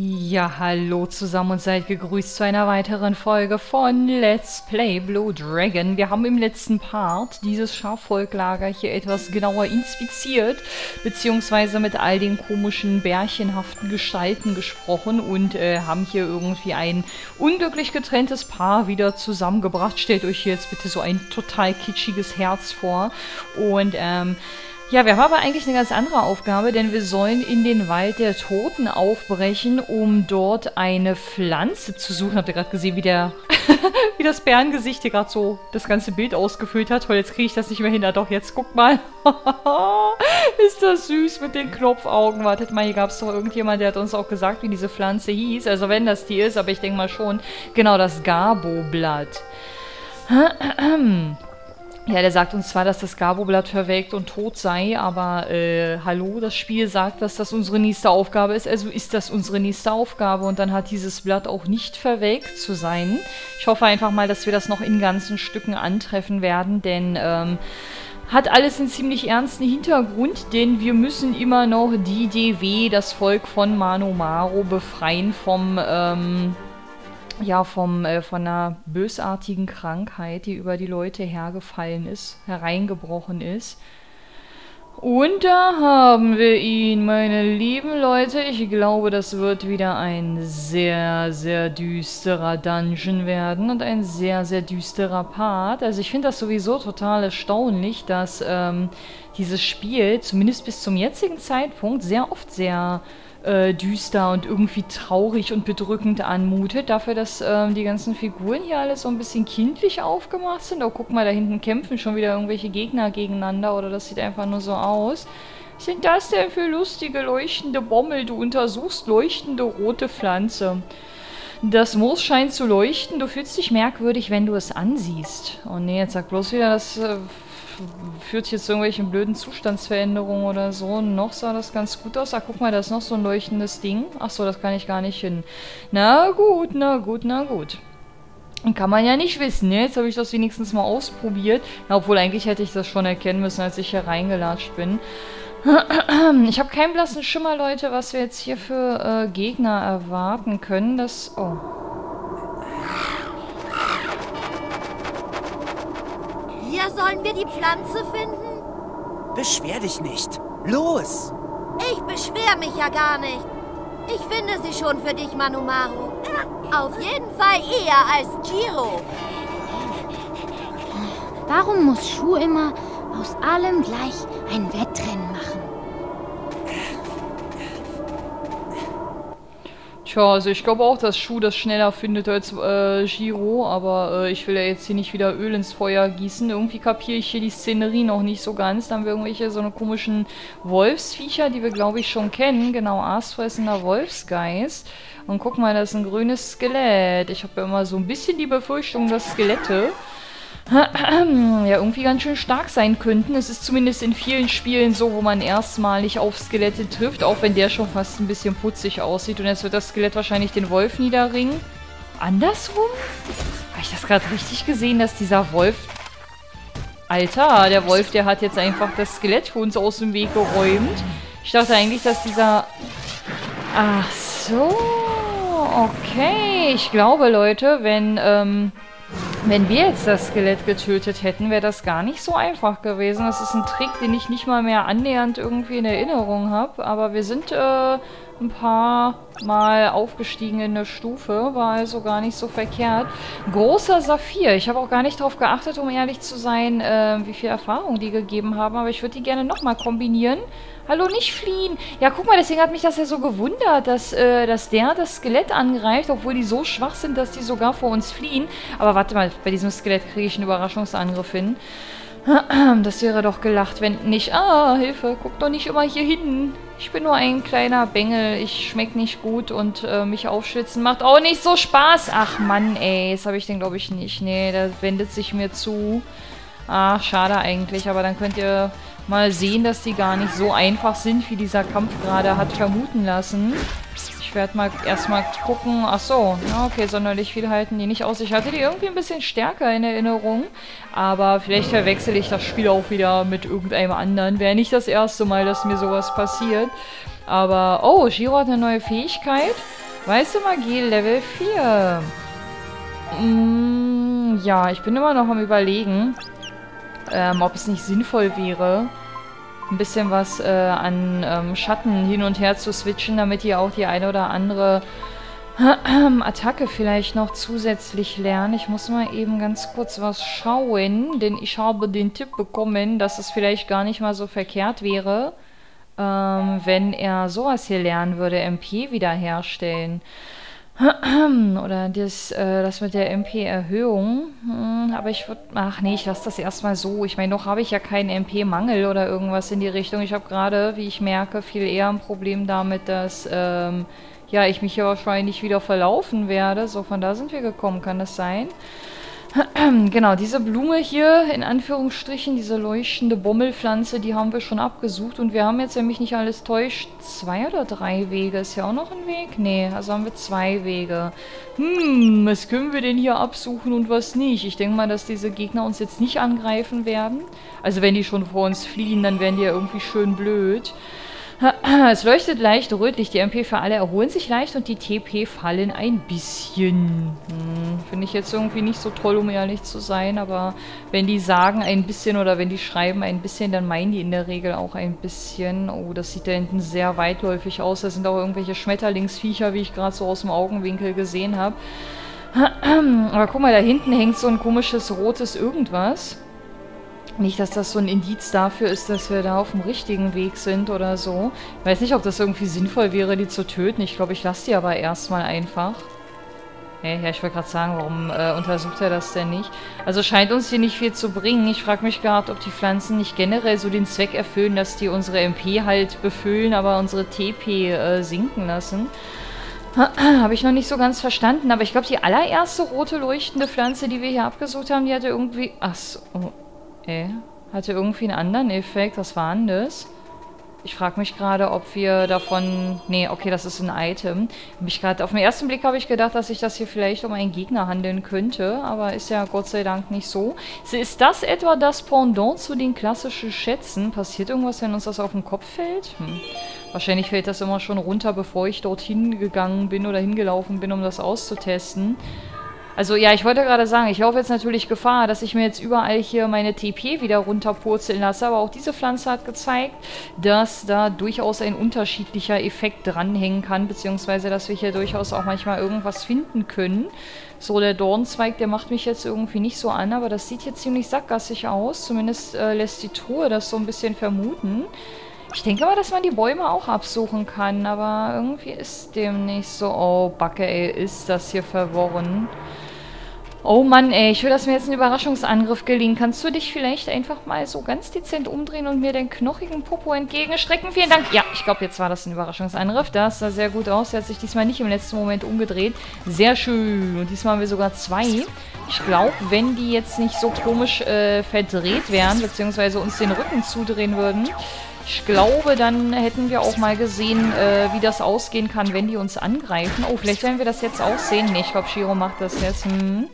Ja, hallo zusammen und seid gegrüßt zu einer weiteren Folge von Let's Play Blue Dragon. Wir haben im letzten Part dieses Schafvolklager hier etwas genauer inspiziert, beziehungsweise mit all den komischen, bärchenhaften Gestalten gesprochen und äh, haben hier irgendwie ein unglücklich getrenntes Paar wieder zusammengebracht. Stellt euch jetzt bitte so ein total kitschiges Herz vor und ähm, ja, wir haben aber eigentlich eine ganz andere Aufgabe, denn wir sollen in den Wald der Toten aufbrechen, um dort eine Pflanze zu suchen. Habt ihr gerade gesehen, wie der, wie das Bärengesicht hier gerade so das ganze Bild ausgefüllt hat? Toll, jetzt kriege ich das nicht mehr hin. Ja, doch, jetzt guck mal. Ist das süß mit den Klopfaugen. Wartet mal, hier gab es doch irgendjemand, der hat uns auch gesagt, wie diese Pflanze hieß. Also wenn das die ist, aber ich denke mal schon. Genau, das Gabo-Blatt. Ja, der sagt uns zwar, dass das Gabo-Blatt verwelkt und tot sei, aber äh, hallo, das Spiel sagt, dass das unsere nächste Aufgabe ist, also ist das unsere nächste Aufgabe und dann hat dieses Blatt auch nicht verwelkt zu sein. Ich hoffe einfach mal, dass wir das noch in ganzen Stücken antreffen werden, denn ähm, hat alles einen ziemlich ernsten Hintergrund, denn wir müssen immer noch die DW, das Volk von Manomaro, befreien vom, ähm, ja, vom, äh, von einer bösartigen Krankheit, die über die Leute hergefallen ist, hereingebrochen ist. Und da haben wir ihn, meine lieben Leute. Ich glaube, das wird wieder ein sehr, sehr düsterer Dungeon werden und ein sehr, sehr düsterer Part. Also ich finde das sowieso total erstaunlich, dass ähm, dieses Spiel, zumindest bis zum jetzigen Zeitpunkt, sehr oft sehr äh, düster und irgendwie traurig und bedrückend anmutet. Dafür, dass ähm, die ganzen Figuren hier alles so ein bisschen kindlich aufgemacht sind. Oh, guck mal, da hinten kämpfen schon wieder irgendwelche Gegner gegeneinander oder das sieht einfach nur so aus. Was sind das denn für lustige leuchtende Bommel? Du untersuchst leuchtende rote Pflanze. Das Moos scheint zu leuchten. Du fühlst dich merkwürdig, wenn du es ansiehst. Oh nee, jetzt sag bloß wieder, das äh, führt jetzt irgendwelchen blöden Zustandsveränderungen oder so. Noch sah das ganz gut aus. Ach, guck mal, da ist noch so ein leuchtendes Ding. Ach so, das kann ich gar nicht hin. Na gut, na gut, na gut. Kann man ja nicht wissen, ne? Jetzt habe ich das wenigstens mal ausprobiert. Na, obwohl, eigentlich hätte ich das schon erkennen müssen, als ich hier reingelatscht bin. Ich habe keinen blassen Schimmer, Leute, was wir jetzt hier für äh, Gegner erwarten können. Das... Oh. Hier sollen wir die Pflanze finden? Beschwer dich nicht. Los! Ich beschwer mich ja gar nicht. Ich finde sie schon für dich, Manumaru. Auf jeden Fall eher als Giro. Warum muss Schuh immer aus allem gleich ein Wettrennen Tja, also ich glaube auch, dass Schuh das schneller findet als äh, Giro, aber äh, ich will ja jetzt hier nicht wieder Öl ins Feuer gießen. Irgendwie kapiere ich hier die Szenerie noch nicht so ganz. Dann haben wir irgendwelche so eine komischen Wolfsviecher, die wir glaube ich schon kennen. Genau, aasfressender Wolfsgeist. Und guck mal, das ist ein grünes Skelett. Ich habe ja immer so ein bisschen die Befürchtung, dass Skelette ja irgendwie ganz schön stark sein könnten. Es ist zumindest in vielen Spielen so, wo man erstmalig auf Skelette trifft, auch wenn der schon fast ein bisschen putzig aussieht. Und jetzt wird das Skelett wahrscheinlich den Wolf niederringen. Andersrum? Habe ich das gerade richtig gesehen, dass dieser Wolf... Alter, der Wolf, der hat jetzt einfach das Skelett für uns aus dem Weg geräumt. Ich dachte eigentlich, dass dieser... Ach so... Okay, ich glaube, Leute, wenn... Ähm wenn wir jetzt das Skelett getötet hätten, wäre das gar nicht so einfach gewesen. Das ist ein Trick, den ich nicht mal mehr annähernd irgendwie in Erinnerung habe. Aber wir sind äh, ein paar Mal aufgestiegen in der Stufe. War also gar nicht so verkehrt. Großer Saphir. Ich habe auch gar nicht darauf geachtet, um ehrlich zu sein, äh, wie viel Erfahrung die gegeben haben. Aber ich würde die gerne nochmal kombinieren. Hallo, nicht fliehen. Ja, guck mal, deswegen hat mich das ja so gewundert, dass, äh, dass der das Skelett angreift, obwohl die so schwach sind, dass die sogar vor uns fliehen. Aber warte mal, bei diesem Skelett kriege ich einen Überraschungsangriff hin. Das wäre doch gelacht, wenn nicht... Ah, Hilfe, guck doch nicht immer hier hinten. Ich bin nur ein kleiner Bengel. Ich schmeck nicht gut und äh, mich aufschwitzen macht auch nicht so Spaß. Ach Mann, ey, das habe ich den glaube ich nicht. Nee, der wendet sich mir zu. Ach, schade eigentlich, aber dann könnt ihr mal sehen, dass die gar nicht so einfach sind, wie dieser Kampf gerade hat vermuten lassen. Ich werde mal erstmal gucken. Ach so, ja, okay, sonderlich viel halten die nicht aus. Ich hatte die irgendwie ein bisschen stärker in Erinnerung. Aber vielleicht verwechsel ich das Spiel auch wieder mit irgendeinem anderen. Wäre nicht das erste Mal, dass mir sowas passiert. Aber, oh, Giro hat eine neue Fähigkeit. Weiße Magie Level 4. Mm, ja, ich bin immer noch am überlegen, ähm, ob es nicht sinnvoll wäre, ein bisschen was äh, an ähm, Schatten hin und her zu switchen, damit ihr auch die eine oder andere Attacke vielleicht noch zusätzlich lernen. Ich muss mal eben ganz kurz was schauen, denn ich habe den Tipp bekommen, dass es vielleicht gar nicht mal so verkehrt wäre, ähm, wenn er sowas hier lernen würde, MP wiederherstellen. Oder das, äh, das mit der MP-Erhöhung. Hm, aber ich würde... Ach nee, ich lasse das erstmal so. Ich meine, noch habe ich ja keinen MP-Mangel oder irgendwas in die Richtung. Ich habe gerade, wie ich merke, viel eher ein Problem damit, dass... Ähm, ja, ich mich hier wahrscheinlich wieder verlaufen werde. So, von da sind wir gekommen, kann das sein? genau, diese Blume hier, in Anführungsstrichen, diese leuchtende Bommelpflanze, die haben wir schon abgesucht. Und wir haben jetzt, wenn mich nicht alles täuscht, zwei oder drei Wege. Ist ja auch noch ein Weg? Nee, also haben wir zwei Wege. Hm, was können wir denn hier absuchen und was nicht? Ich denke mal, dass diese Gegner uns jetzt nicht angreifen werden. Also wenn die schon vor uns fliehen, dann wären die ja irgendwie schön blöd. Es leuchtet leicht rötlich. Die MP für alle erholen sich leicht und die TP fallen ein bisschen. Hm, Finde ich jetzt irgendwie nicht so toll, um ehrlich zu sein. Aber wenn die sagen ein bisschen oder wenn die schreiben ein bisschen, dann meinen die in der Regel auch ein bisschen. Oh, das sieht da hinten sehr weitläufig aus. Da sind auch irgendwelche Schmetterlingsviecher, wie ich gerade so aus dem Augenwinkel gesehen habe. Aber guck mal, da hinten hängt so ein komisches rotes Irgendwas. Nicht, dass das so ein Indiz dafür ist, dass wir da auf dem richtigen Weg sind oder so. Ich weiß nicht, ob das irgendwie sinnvoll wäre, die zu töten. Ich glaube, ich lasse die aber erstmal einfach. Hey, ja, ich wollte gerade sagen, warum äh, untersucht er das denn nicht? Also scheint uns hier nicht viel zu bringen. Ich frage mich gerade, ob die Pflanzen nicht generell so den Zweck erfüllen, dass die unsere MP halt befüllen, aber unsere TP äh, sinken lassen. Habe ich noch nicht so ganz verstanden, aber ich glaube, die allererste rote leuchtende Pflanze, die wir hier abgesucht haben, die hatte irgendwie... Achso, oh, Okay. Hatte irgendwie einen anderen Effekt. Was war denn das? Ich frage mich gerade, ob wir davon... Nee, okay, das ist ein Item. Mich grad, auf den ersten Blick habe ich gedacht, dass sich das hier vielleicht um einen Gegner handeln könnte. Aber ist ja Gott sei Dank nicht so. Ist das etwa das Pendant zu den klassischen Schätzen? Passiert irgendwas, wenn uns das auf den Kopf fällt? Hm. Wahrscheinlich fällt das immer schon runter, bevor ich dorthin gegangen bin oder hingelaufen bin, um das auszutesten. Also ja, ich wollte gerade sagen, ich laufe jetzt natürlich Gefahr, dass ich mir jetzt überall hier meine TP wieder runterpurzeln lasse. Aber auch diese Pflanze hat gezeigt, dass da durchaus ein unterschiedlicher Effekt dranhängen kann. Beziehungsweise, dass wir hier durchaus auch manchmal irgendwas finden können. So, der Dornzweig, der macht mich jetzt irgendwie nicht so an. Aber das sieht jetzt ziemlich sackgassig aus. Zumindest äh, lässt die Truhe das so ein bisschen vermuten. Ich denke mal, dass man die Bäume auch absuchen kann, aber irgendwie ist dem nicht so. Oh, Backe, ey, ist das hier verworren. Oh Mann, ey, ich will, dass mir jetzt ein Überraschungsangriff gelingt. Kannst du dich vielleicht einfach mal so ganz dezent umdrehen und mir den knochigen Popo entgegenstrecken? Vielen Dank. Ja, ich glaube, jetzt war das ein Überraschungsangriff. Das sah sehr gut aus. Der hat sich diesmal nicht im letzten Moment umgedreht. Sehr schön. Und diesmal haben wir sogar zwei. Ich glaube, wenn die jetzt nicht so komisch äh, verdreht wären, beziehungsweise uns den Rücken zudrehen würden, ich glaube, dann hätten wir auch mal gesehen, äh, wie das ausgehen kann, wenn die uns angreifen. Oh, vielleicht werden wir das jetzt auch sehen. Nee, ich glaube, Shiro macht das jetzt. Hm.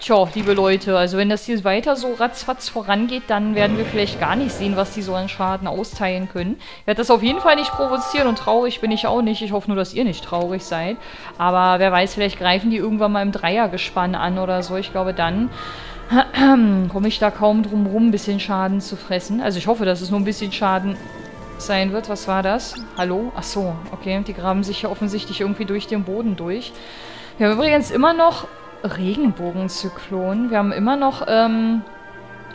Tja, liebe Leute, also wenn das hier weiter so ratzfatz vorangeht, dann werden wir vielleicht gar nicht sehen, was die so an Schaden austeilen können. Ich werde das auf jeden Fall nicht provozieren und traurig bin ich auch nicht. Ich hoffe nur, dass ihr nicht traurig seid. Aber wer weiß, vielleicht greifen die irgendwann mal im Dreiergespann an oder so. Ich glaube, dann komme ich da kaum drum rum, ein bisschen Schaden zu fressen. Also ich hoffe, dass es nur ein bisschen Schaden sein wird. Was war das? Hallo? Ach so, okay. Die graben sich ja offensichtlich irgendwie durch den Boden durch. Wir haben übrigens immer noch Regenbogenzyklon. Wir haben immer noch, ähm...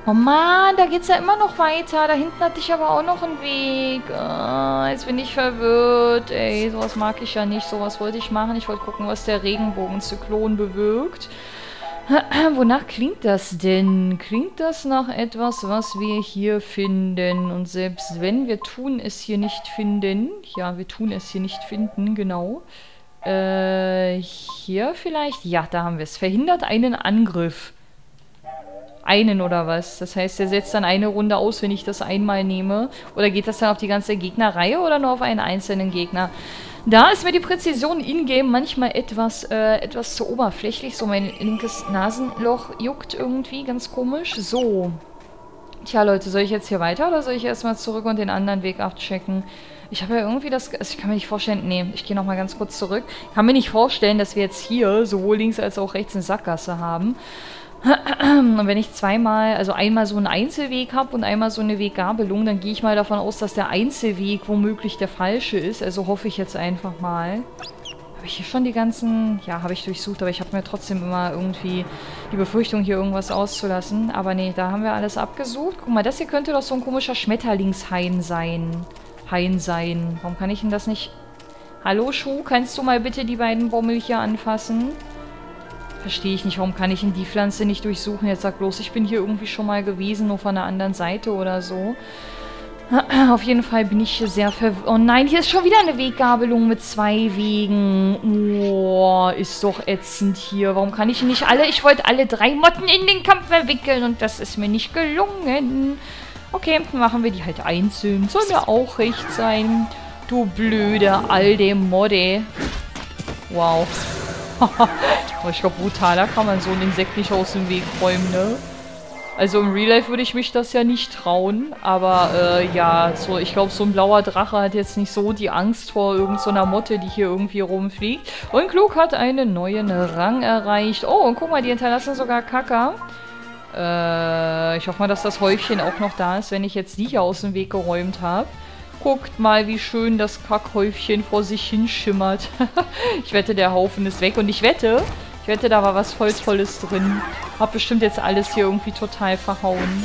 Oh Mann, da geht's ja immer noch weiter. Da hinten hatte ich aber auch noch einen Weg. Oh, jetzt bin ich verwirrt. Ey, sowas mag ich ja nicht. Sowas wollte ich machen. Ich wollte gucken, was der Regenbogenzyklon bewirkt. Wonach klingt das denn? Klingt das nach etwas, was wir hier finden? Und selbst wenn wir tun es hier nicht finden, ja, wir tun es hier nicht finden, genau, äh, hier vielleicht? Ja, da haben wir es. Verhindert einen Angriff. Einen oder was? Das heißt, er setzt dann eine Runde aus, wenn ich das einmal nehme. Oder geht das dann auf die ganze Gegnerreihe oder nur auf einen einzelnen Gegner? Da ist mir die Präzision in-game manchmal etwas, äh, etwas zu oberflächlich. So, mein linkes Nasenloch juckt irgendwie, ganz komisch. So. Tja, Leute, soll ich jetzt hier weiter oder soll ich erstmal zurück und den anderen Weg abchecken? Ich habe ja irgendwie das... Also ich kann mir nicht vorstellen... Nee, ich gehe nochmal ganz kurz zurück. Ich kann mir nicht vorstellen, dass wir jetzt hier sowohl links als auch rechts eine Sackgasse haben. Und wenn ich zweimal, also einmal so einen Einzelweg habe und einmal so eine Weggabelung, dann gehe ich mal davon aus, dass der Einzelweg womöglich der falsche ist. Also hoffe ich jetzt einfach mal. Habe ich hier schon die ganzen... Ja, habe ich durchsucht, aber ich habe mir trotzdem immer irgendwie die Befürchtung, hier irgendwas auszulassen. Aber nee, da haben wir alles abgesucht. Guck mal, das hier könnte doch so ein komischer Schmetterlingshain sein. Hain sein. Warum kann ich denn das nicht... Hallo Schuh, kannst du mal bitte die beiden Bommel hier anfassen? Verstehe ich nicht, warum kann ich in die Pflanze nicht durchsuchen? Jetzt sag bloß, ich bin hier irgendwie schon mal gewesen, nur von der anderen Seite oder so. Auf jeden Fall bin ich hier sehr verwirrt. Oh nein, hier ist schon wieder eine Weggabelung mit zwei Wegen. Oh, ist doch ätzend hier. Warum kann ich nicht alle... Ich wollte alle drei Motten in den Kampf verwickeln und das ist mir nicht gelungen. Okay, machen wir die halt einzeln. Soll mir auch recht sein. Du blöde alte Modde. Wow. Ich glaube, brutaler kann man so ein Insekt nicht aus dem Weg räumen, ne? Also im Real Life würde ich mich das ja nicht trauen, aber äh, ja, so ich glaube, so ein blauer Drache hat jetzt nicht so die Angst vor irgendeiner so Motte, die hier irgendwie rumfliegt. Und Klug hat einen neuen Rang erreicht. Oh, und guck mal, die hinterlassen sogar Kaka. Äh, ich hoffe mal, dass das Häufchen auch noch da ist, wenn ich jetzt die hier aus dem Weg geräumt habe. Guckt mal, wie schön das Kackhäufchen vor sich hinschimmert. ich wette, der Haufen ist weg. Und ich wette, ich wette, da war was voll drin. Hab bestimmt jetzt alles hier irgendwie total verhauen.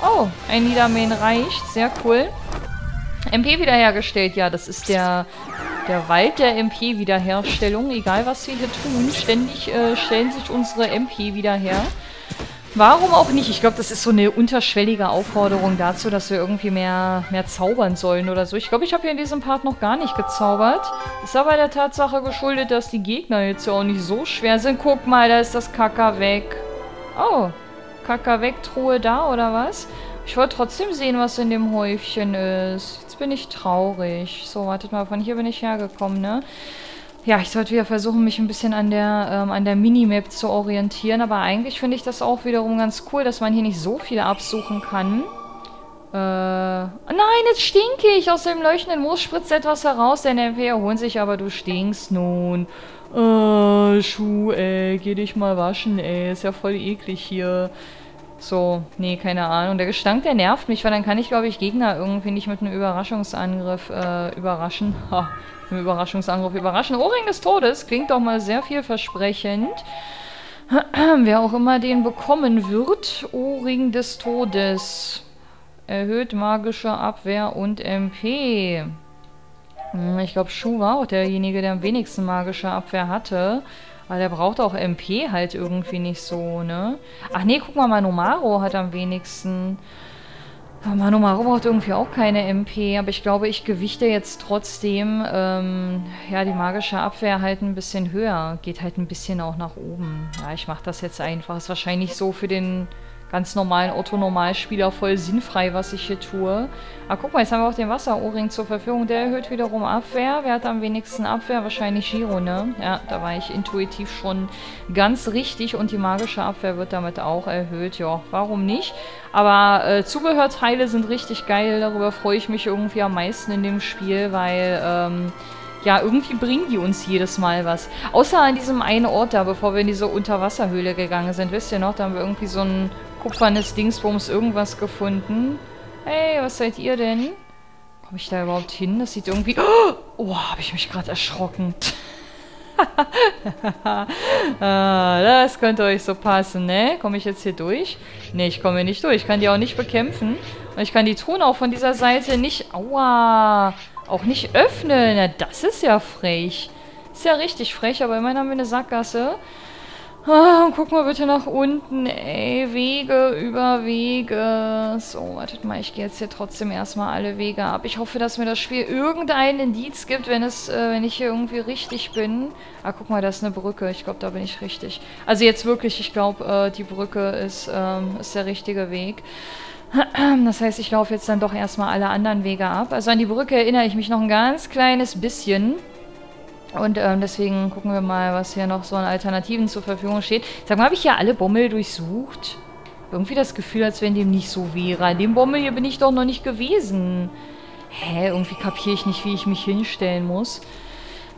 Oh, ein Niedermähen reicht. Sehr cool. MP wiederhergestellt. Ja, das ist der, der Wald der MP-Wiederherstellung. Egal, was wir hier tun, ständig äh, stellen sich unsere MP wieder her. Warum auch nicht? Ich glaube, das ist so eine unterschwellige Aufforderung dazu, dass wir irgendwie mehr, mehr zaubern sollen oder so. Ich glaube, ich habe hier in diesem Part noch gar nicht gezaubert. Ist aber der Tatsache geschuldet, dass die Gegner jetzt ja auch nicht so schwer sind. Guck mal, da ist das Kaka weg. Oh, Kaka weg, Truhe da oder was? Ich wollte trotzdem sehen, was in dem Häufchen ist. Jetzt bin ich traurig. So, wartet mal, von hier bin ich hergekommen, ne? Ja, ich sollte wieder versuchen, mich ein bisschen an der, ähm, an der Minimap zu orientieren. Aber eigentlich finde ich das auch wiederum ganz cool, dass man hier nicht so viel absuchen kann. Äh, nein, jetzt stinke ich. Aus dem leuchtenden Moos spritzt etwas heraus. Der MP erholt sich, aber du stinkst nun. Äh, Schuh, ey. Geh dich mal waschen, ey. Ist ja voll eklig hier. So, nee, keine Ahnung. Der Gestank, der nervt mich, weil dann kann ich, glaube ich, Gegner irgendwie nicht mit einem Überraschungsangriff äh, überraschen. Ha, im Überraschungsangriff überraschen. Ohrring des Todes klingt doch mal sehr vielversprechend. Wer auch immer den bekommen wird. Ohrring des Todes. Erhöht magische Abwehr und MP. Hm, ich glaube, Schuh war auch derjenige, der am wenigsten magische Abwehr hatte. Aber der braucht auch MP halt irgendwie nicht so, ne? Ach nee, guck mal, Manomaro hat am wenigsten... Manu Maro braucht irgendwie auch keine MP, aber ich glaube, ich gewichte jetzt trotzdem, ähm, ja, die magische Abwehr halt ein bisschen höher. Geht halt ein bisschen auch nach oben. Ja, ich mache das jetzt einfach. Ist wahrscheinlich so für den ganz normalen Otto-Normalspieler voll sinnfrei, was ich hier tue. Aber guck mal, jetzt haben wir auch den Wasserohrring zur Verfügung. Der erhöht wiederum Abwehr. Wer hat am wenigsten Abwehr? Wahrscheinlich Giro, ne? Ja, da war ich intuitiv schon ganz richtig. Und die magische Abwehr wird damit auch erhöht. Ja, warum nicht? Aber äh, Zubehörteile sind richtig geil. Darüber freue ich mich irgendwie am meisten in dem Spiel, weil... Ähm, ja, irgendwie bringen die uns jedes Mal was. Außer an diesem einen Ort da, bevor wir in diese Unterwasserhöhle gegangen sind. Wisst ihr noch, da haben wir irgendwie so ein kupfernes Dingsbums irgendwas gefunden. Hey, was seid ihr denn? Komme ich da überhaupt hin? Das sieht irgendwie... Oh, habe ich mich gerade erschrocken. ah, das könnte euch so passen, ne? Komme ich jetzt hier durch? Ne, ich komme hier nicht durch. Ich kann die auch nicht bekämpfen. Und ich kann die Truhen auch von dieser Seite nicht... Aua! Auch nicht öffnen. Na, das ist ja frech. Ist ja richtig frech, aber immerhin haben wir eine Sackgasse. Ah, guck mal bitte nach unten, ey. Wege über Wege. So, wartet mal, ich gehe jetzt hier trotzdem erstmal alle Wege ab. Ich hoffe, dass mir das Spiel irgendein Indiz gibt, wenn es, äh, wenn ich hier irgendwie richtig bin. Ah, guck mal, da ist eine Brücke. Ich glaube, da bin ich richtig. Also jetzt wirklich, ich glaube, äh, die Brücke ist, ähm, ist der richtige Weg. Das heißt, ich laufe jetzt dann doch erstmal alle anderen Wege ab. Also an die Brücke erinnere ich mich noch ein ganz kleines bisschen. Und ähm, deswegen gucken wir mal, was hier noch so an Alternativen zur Verfügung steht. Sag mal, habe ich hier alle Bommel durchsucht? Irgendwie das Gefühl, als wenn dem nicht so wäre. An dem Bommel hier bin ich doch noch nicht gewesen. Hä, irgendwie kapiere ich nicht, wie ich mich hinstellen muss.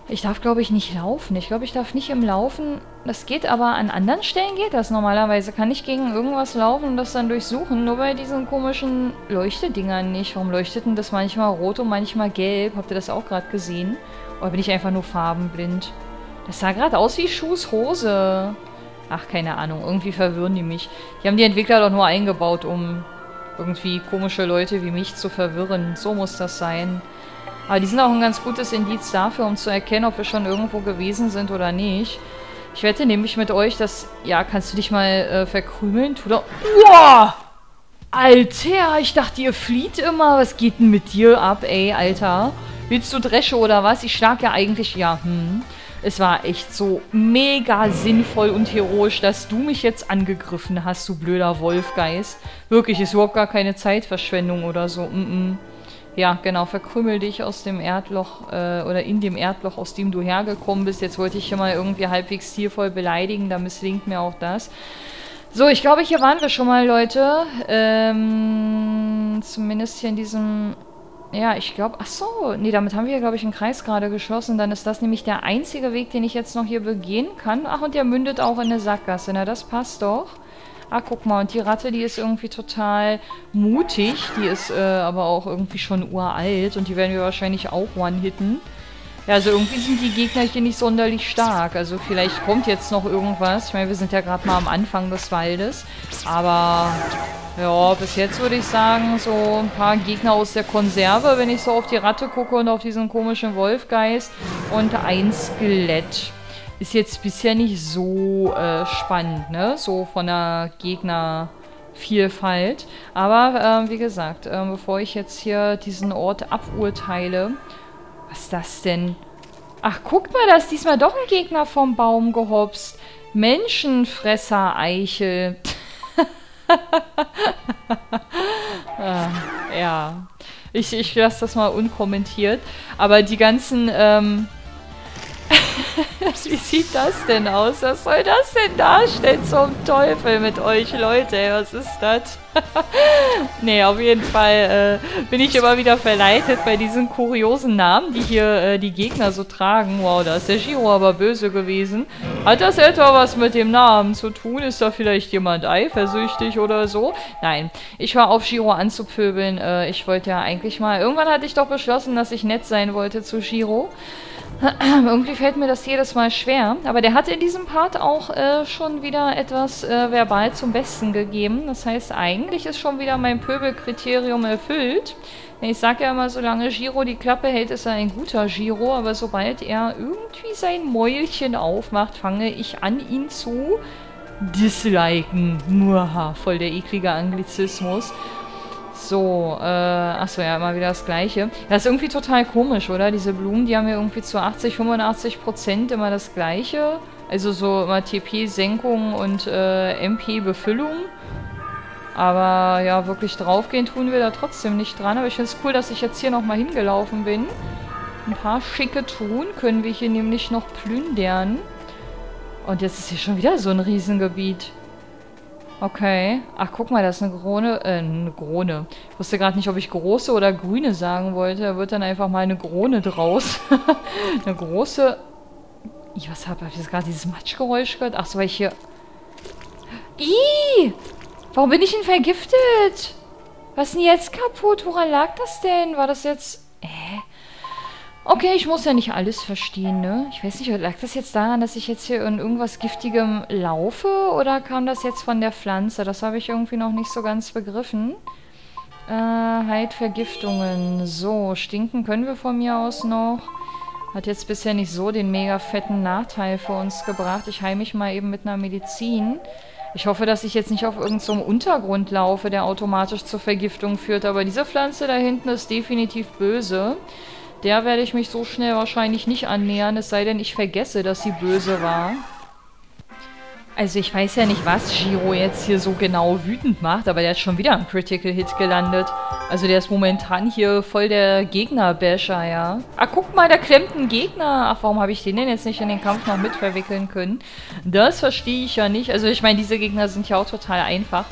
Ich darf, glaube ich, nicht laufen. Ich glaube, ich darf nicht im Laufen... Das geht aber an anderen Stellen geht das normalerweise. Kann ich gegen irgendwas laufen und das dann durchsuchen. Nur bei diesen komischen Leuchtedingern nicht. Warum leuchtet denn das manchmal rot und manchmal gelb? Habt ihr das auch gerade gesehen? Oder bin ich einfach nur farbenblind? Das sah gerade aus wie Schuhs Hose. Ach, keine Ahnung. Irgendwie verwirren die mich. Die haben die Entwickler doch nur eingebaut, um irgendwie komische Leute wie mich zu verwirren. So muss das sein. Aber die sind auch ein ganz gutes Indiz dafür, um zu erkennen, ob wir schon irgendwo gewesen sind oder nicht. Ich wette nämlich mit euch, dass... Ja, kannst du dich mal äh, verkrümeln? Tu doch... Uah! Alter, ich dachte, ihr flieht immer. Was geht denn mit dir ab, ey, Alter? Willst du Dresche oder was? Ich schlag ja eigentlich... Ja, hm. Es war echt so mega sinnvoll und heroisch, dass du mich jetzt angegriffen hast, du blöder Wolfgeist. Wirklich, ist überhaupt gar keine Zeitverschwendung oder so. Mm -mm. Ja, genau, verkrümmel dich aus dem Erdloch äh, oder in dem Erdloch, aus dem du hergekommen bist. Jetzt wollte ich hier mal irgendwie halbwegs tiervoll beleidigen, da misslingt mir auch das. So, ich glaube, hier waren wir schon mal, Leute. Ähm, zumindest hier in diesem... Ja, ich glaube... Ach so, nee, damit haben wir, glaube ich, einen Kreis gerade geschlossen. Dann ist das nämlich der einzige Weg, den ich jetzt noch hier begehen kann. Ach, und der mündet auch in eine Sackgasse. Na, das passt doch. Ah, guck mal, und die Ratte, die ist irgendwie total mutig. Die ist äh, aber auch irgendwie schon uralt und die werden wir wahrscheinlich auch one-hitten. Ja, also irgendwie sind die Gegner hier nicht sonderlich stark. Also vielleicht kommt jetzt noch irgendwas. Ich meine, wir sind ja gerade mal am Anfang des Waldes. Aber ja, bis jetzt würde ich sagen, so ein paar Gegner aus der Konserve, wenn ich so auf die Ratte gucke und auf diesen komischen Wolfgeist. Und ein Skelett ist jetzt bisher nicht so äh, spannend, ne? So von der Gegnervielfalt. Aber, äh, wie gesagt, äh, bevor ich jetzt hier diesen Ort aburteile... Was ist das denn? Ach, guck mal, da ist diesmal doch ein Gegner vom Baum gehopst. Menschenfresser-Eichel. ah, ja. Ich, ich lasse das mal unkommentiert. Aber die ganzen, ähm, Wie sieht das denn aus? Was soll das denn darstellen zum Teufel mit euch, Leute? Was ist das? nee, auf jeden Fall äh, bin ich immer wieder verleitet bei diesen kuriosen Namen, die hier äh, die Gegner so tragen. Wow, da ist der Giro aber böse gewesen. Hat das etwa was mit dem Namen zu tun? Ist da vielleicht jemand eifersüchtig oder so? Nein, ich war auf Giro anzupöbeln. Äh, ich wollte ja eigentlich mal... Irgendwann hatte ich doch beschlossen, dass ich nett sein wollte zu Giro. Irgendwie fällt mir das jedes Mal schwer. Aber der hat in diesem Part auch äh, schon wieder etwas äh, verbal zum Besten gegeben. Das heißt, eigentlich ist schon wieder mein Pöbelkriterium erfüllt. Ich sage ja immer, solange Giro die Klappe hält, ist er ein guter Giro. Aber sobald er irgendwie sein Mäulchen aufmacht, fange ich an, ihn zu disliken. Muaha, voll der eklige Anglizismus. So, äh, achso, ja, immer wieder das Gleiche. Das ist irgendwie total komisch, oder? Diese Blumen, die haben ja irgendwie zu 80, 85 Prozent immer das Gleiche. Also so immer TP-Senkung und äh, MP-Befüllung. Aber ja, wirklich draufgehen tun wir da trotzdem nicht dran. Aber ich finde es cool, dass ich jetzt hier nochmal hingelaufen bin. Ein paar schicke Truhen können wir hier nämlich noch plündern. Und jetzt ist hier schon wieder so ein Riesengebiet. Okay. Ach, guck mal, das ist eine Grone, äh, eine Grone. Ich wusste gerade nicht, ob ich große oder grüne sagen wollte. Da wird dann einfach mal eine Grone draus. eine große... Ich, was habe ich jetzt gerade dieses Matschgeräusch gehört? Ach so, weil ich hier... Ih! Warum bin ich denn vergiftet? Was ist denn jetzt kaputt? Woran lag das denn? War das jetzt... Äh? Okay, ich muss ja nicht alles verstehen, ne? Ich weiß nicht, lag das jetzt daran, dass ich jetzt hier in irgendwas Giftigem laufe? Oder kam das jetzt von der Pflanze? Das habe ich irgendwie noch nicht so ganz begriffen. Äh, halt Vergiftungen. So, stinken können wir von mir aus noch. Hat jetzt bisher nicht so den mega fetten Nachteil für uns gebracht. Ich heile mich mal eben mit einer Medizin. Ich hoffe, dass ich jetzt nicht auf irgendeinem so Untergrund laufe, der automatisch zur Vergiftung führt. Aber diese Pflanze da hinten ist definitiv böse. Der werde ich mich so schnell wahrscheinlich nicht annähern, es sei denn, ich vergesse, dass sie böse war. Also ich weiß ja nicht, was Shiro jetzt hier so genau wütend macht, aber der hat schon wieder einen Critical Hit gelandet. Also der ist momentan hier voll der Gegner-Basher, ja. Ah, guck mal, da klemmt ein Gegner. Ach, warum habe ich den denn jetzt nicht in den Kampf noch mit verwickeln können? Das verstehe ich ja nicht. Also ich meine, diese Gegner sind ja auch total einfach.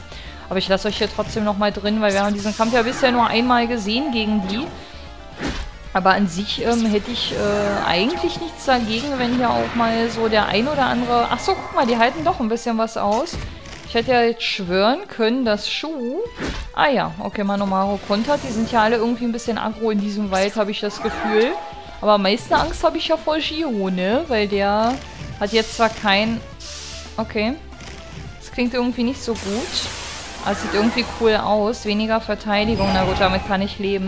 Aber ich lasse euch hier trotzdem nochmal drin, weil wir haben diesen Kampf ja bisher nur einmal gesehen gegen die. Aber an sich ähm, hätte ich äh, eigentlich nichts dagegen, wenn hier auch mal so der ein oder andere... Ach so, guck mal, die halten doch ein bisschen was aus. Ich hätte ja jetzt schwören können, dass Schuh... Ah ja, okay, Manomaro kontert. Die sind ja alle irgendwie ein bisschen aggro in diesem Wald, habe ich das Gefühl. Aber am meisten Angst habe ich ja vor Giro, ne? Weil der hat jetzt zwar kein... Okay. Das klingt irgendwie nicht so gut. Aber es sieht irgendwie cool aus. Weniger Verteidigung. Na gut, damit kann ich leben.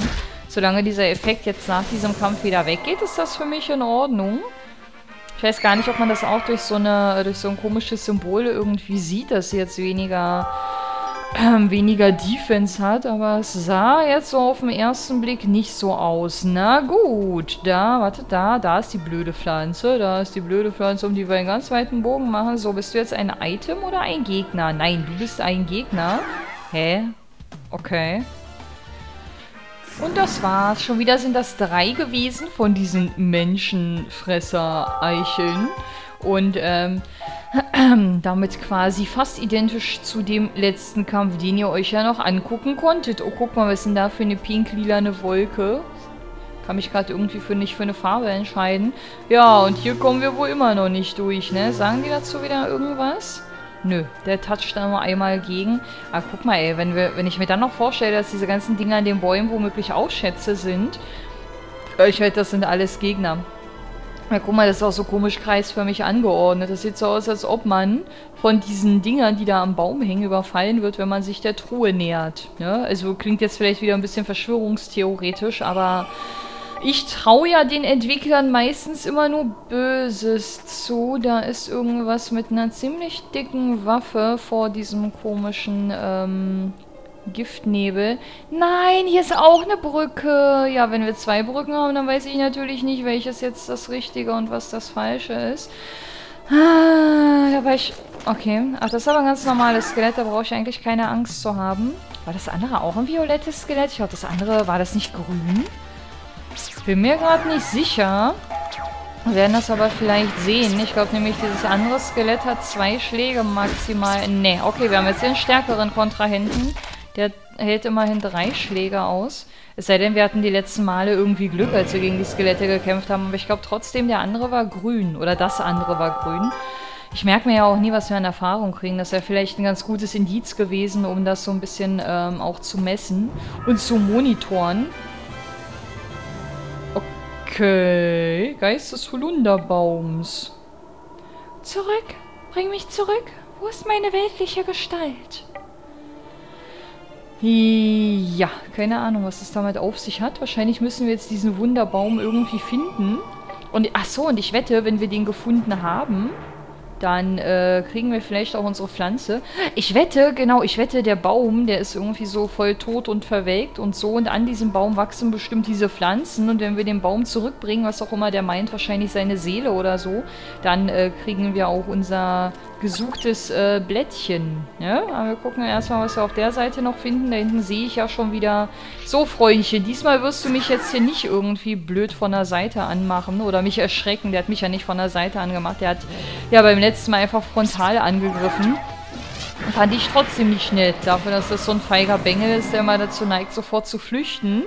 Solange dieser Effekt jetzt nach diesem Kampf wieder weggeht, ist das für mich in Ordnung. Ich weiß gar nicht, ob man das auch durch so, eine, durch so ein komisches Symbol irgendwie sieht, dass sie jetzt weniger, äh, weniger Defense hat. Aber es sah jetzt so auf den ersten Blick nicht so aus. Na gut, da, warte, da, da ist die blöde Pflanze. Da ist die blöde Pflanze, um die wir einen ganz weiten Bogen machen. So, bist du jetzt ein Item oder ein Gegner? Nein, du bist ein Gegner. Hä? Okay. Und das war's. Schon wieder sind das drei gewesen von diesen Menschenfresser-Eicheln. Und ähm, damit quasi fast identisch zu dem letzten Kampf, den ihr euch ja noch angucken konntet. Oh, guck mal, was ist denn da für eine pink-lilane Wolke? Kann mich gerade irgendwie für nicht für eine Farbe entscheiden. Ja, und hier kommen wir wohl immer noch nicht durch, ne? Sagen die dazu wieder irgendwas? Nö, der toucht da nur einmal gegen. Aber guck mal, ey, wenn, wir, wenn ich mir dann noch vorstelle, dass diese ganzen Dinger an den Bäumen womöglich auch Schätze sind. Ich halt, das sind alles Gegner. Ja, guck mal, das ist auch so komisch kreisförmig angeordnet. Das sieht so aus, als ob man von diesen Dingern, die da am Baum hängen, überfallen wird, wenn man sich der Truhe nähert. Ja? Also klingt jetzt vielleicht wieder ein bisschen verschwörungstheoretisch, aber ich traue ja den Entwicklern meistens immer nur Böses zu. Da ist irgendwas mit einer ziemlich dicken Waffe vor diesem komischen ähm, Giftnebel. Nein, hier ist auch eine Brücke. Ja, wenn wir zwei Brücken haben, dann weiß ich natürlich nicht, welches jetzt das Richtige und was das Falsche ist. Ah, da war ich... Okay, ach, das ist aber ein ganz normales Skelett. Da brauche ich eigentlich keine Angst zu haben. War das andere auch ein violettes Skelett? Ich glaube, das andere... War das nicht grün? Bin mir gerade nicht sicher. Wir werden das aber vielleicht sehen. Ich glaube nämlich, dieses andere Skelett hat zwei Schläge maximal. Ne, okay, wir haben jetzt den stärkeren Kontrahenten. Der hält immerhin drei Schläge aus. Es sei denn, wir hatten die letzten Male irgendwie Glück, als wir gegen die Skelette gekämpft haben. Aber ich glaube trotzdem, der andere war grün. Oder das andere war grün. Ich merke mir ja auch nie, was wir an Erfahrung kriegen. Das wäre vielleicht ein ganz gutes Indiz gewesen, um das so ein bisschen ähm, auch zu messen und zu monitoren. Okay, Geist des Holunderbaums. Zurück, bring mich zurück. Wo ist meine weltliche Gestalt? Ja, keine Ahnung, was es damit auf sich hat. Wahrscheinlich müssen wir jetzt diesen Wunderbaum irgendwie finden. Und ach so, und ich wette, wenn wir den gefunden haben, dann äh, kriegen wir vielleicht auch unsere Pflanze. Ich wette, genau, ich wette, der Baum, der ist irgendwie so voll tot und verwelkt und so. Und an diesem Baum wachsen bestimmt diese Pflanzen. Und wenn wir den Baum zurückbringen, was auch immer der meint, wahrscheinlich seine Seele oder so, dann äh, kriegen wir auch unser gesuchtes äh, Blättchen. Ja? Aber wir gucken erstmal, was wir auf der Seite noch finden. Da hinten sehe ich ja schon wieder... So, Freundchen, diesmal wirst du mich jetzt hier nicht irgendwie blöd von der Seite anmachen oder mich erschrecken. Der hat mich ja nicht von der Seite angemacht. Der hat ja beim letzten Mal einfach frontal angegriffen. Fand ich trotzdem nicht nett. Dafür, dass das so ein feiger Bengel ist, der mal dazu neigt, sofort zu flüchten.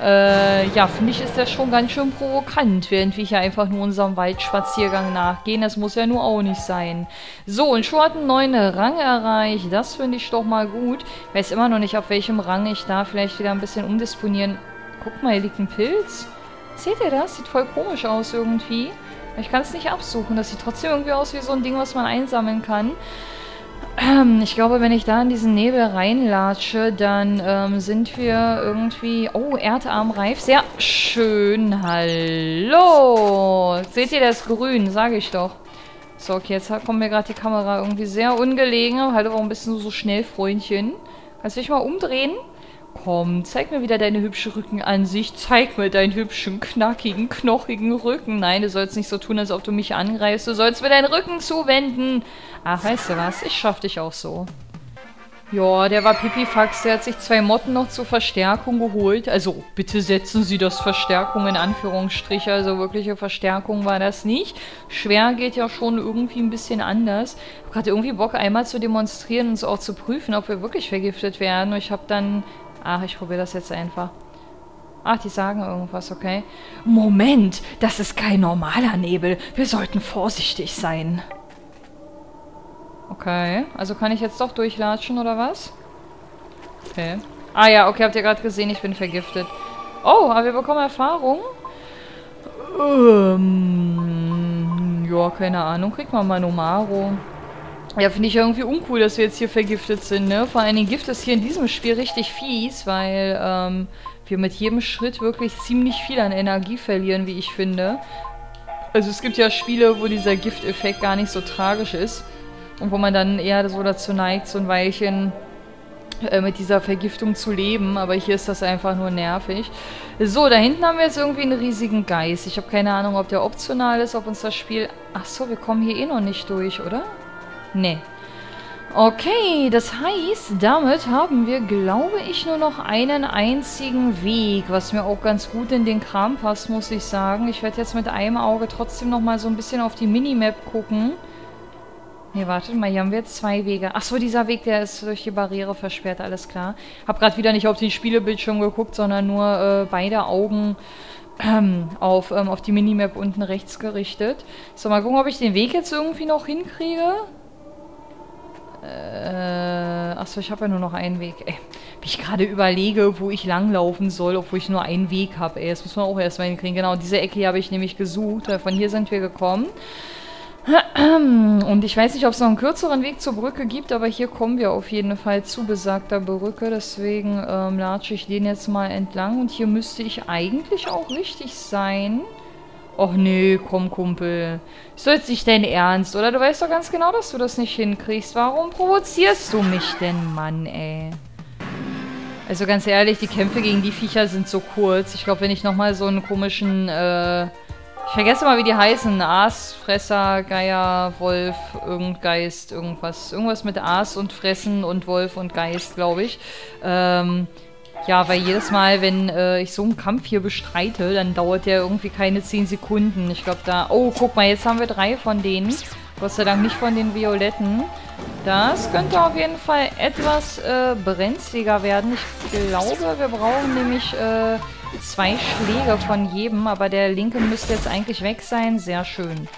Äh, ja, finde ich, ist das schon ganz schön provokant, während wir hier einfach nur unserem Waldspaziergang nachgehen. Das muss ja nur auch nicht sein. So, und schon hat einen neuen Rang erreicht. Das finde ich doch mal gut. Weiß immer noch nicht, auf welchem Rang ich da vielleicht wieder ein bisschen umdisponieren... Guck mal, hier liegt ein Pilz. Seht ihr das? Sieht voll komisch aus irgendwie. Ich kann es nicht absuchen. Das sieht trotzdem irgendwie aus wie so ein Ding, was man einsammeln kann. Ähm, ich glaube, wenn ich da in diesen Nebel reinlatsche, dann ähm, sind wir irgendwie... Oh, Erdarmreif. Sehr schön. Hallo. Seht ihr, das grün, sage ich doch. So, okay, jetzt kommt mir gerade die Kamera irgendwie sehr ungelegen. Hallo, warum bist du so schnell, Freundchen? Kannst du dich mal umdrehen? Komm, zeig mir wieder deine hübsche Rückenansicht. Zeig mir deinen hübschen, knackigen, knochigen Rücken. Nein, du sollst nicht so tun, als ob du mich angreifst. Du sollst mir deinen Rücken zuwenden. Ach, weißt du was? Ich schaff dich auch so. Ja, der war Pipifax. Der hat sich zwei Motten noch zur Verstärkung geholt. Also, bitte setzen Sie das Verstärkung in Anführungsstriche. Also, wirkliche Verstärkung war das nicht. Schwer geht ja schon irgendwie ein bisschen anders. Ich gerade irgendwie Bock, einmal zu demonstrieren und so auch zu prüfen, ob wir wirklich vergiftet werden. Und ich habe dann Ach, ich probiere das jetzt einfach. Ach, die sagen irgendwas, okay. Moment, das ist kein normaler Nebel. Wir sollten vorsichtig sein. Okay, also kann ich jetzt doch durchlatschen, oder was? Okay. Ah ja, okay, habt ihr gerade gesehen, ich bin vergiftet. Oh, aber wir bekommen Erfahrung. Ähm, ja, keine Ahnung. Kriegt man mal Nomaro. Ja, finde ich irgendwie uncool, dass wir jetzt hier vergiftet sind, ne? Vor allen Dingen Gift ist hier in diesem Spiel richtig fies, weil ähm, wir mit jedem Schritt wirklich ziemlich viel an Energie verlieren, wie ich finde. Also es gibt ja Spiele, wo dieser Gifteffekt gar nicht so tragisch ist und wo man dann eher so dazu neigt, so ein Weilchen äh, mit dieser Vergiftung zu leben, aber hier ist das einfach nur nervig. So, da hinten haben wir jetzt irgendwie einen riesigen Geist. Ich habe keine Ahnung, ob der optional ist, ob uns das Spiel... Achso, wir kommen hier eh noch nicht durch, oder? Nee. Okay, das heißt, damit haben wir, glaube ich, nur noch einen einzigen Weg, was mir auch ganz gut in den Kram passt, muss ich sagen. Ich werde jetzt mit einem Auge trotzdem noch mal so ein bisschen auf die Minimap gucken. Ne, wartet mal, hier haben wir jetzt zwei Wege. Achso, dieser Weg, der ist durch die Barriere versperrt, alles klar. Hab gerade wieder nicht auf den Spielebildschirm geguckt, sondern nur äh, beide Augen ähm, auf, ähm, auf die Minimap unten rechts gerichtet. So, mal gucken, ob ich den Weg jetzt irgendwie noch hinkriege. Äh, achso, ich habe ja nur noch einen Weg. Ey, wie ich gerade überlege, wo ich langlaufen soll, obwohl ich nur einen Weg habe. Ey, das muss man auch erstmal hinkriegen. Genau, diese Ecke hier habe ich nämlich gesucht. Von hier sind wir gekommen. Und ich weiß nicht, ob es noch einen kürzeren Weg zur Brücke gibt, aber hier kommen wir auf jeden Fall zu besagter Brücke. Deswegen ähm, latsche ich den jetzt mal entlang. Und hier müsste ich eigentlich auch richtig sein. Och nee, komm Kumpel. Ist doch jetzt nicht dein Ernst, oder? Du weißt doch ganz genau, dass du das nicht hinkriegst. Warum provozierst du mich denn, Mann, ey? Also ganz ehrlich, die Kämpfe gegen die Viecher sind so kurz. Ich glaube, wenn ich nochmal so einen komischen, äh... Ich vergesse mal, wie die heißen. Aasfresser, Geier, Wolf, irgend Geist, irgendwas. Irgendwas mit Aas und Fressen und Wolf und Geist, glaube ich. Ähm... Ja, weil jedes Mal, wenn äh, ich so einen Kampf hier bestreite, dann dauert der irgendwie keine 10 Sekunden. Ich glaube da... Oh, guck mal, jetzt haben wir drei von denen. Gott sei Dank nicht von den Violetten. Das könnte auf jeden Fall etwas äh, brenzliger werden. Ich glaube, wir brauchen nämlich äh, zwei Schläge von jedem. Aber der linke müsste jetzt eigentlich weg sein. Sehr schön.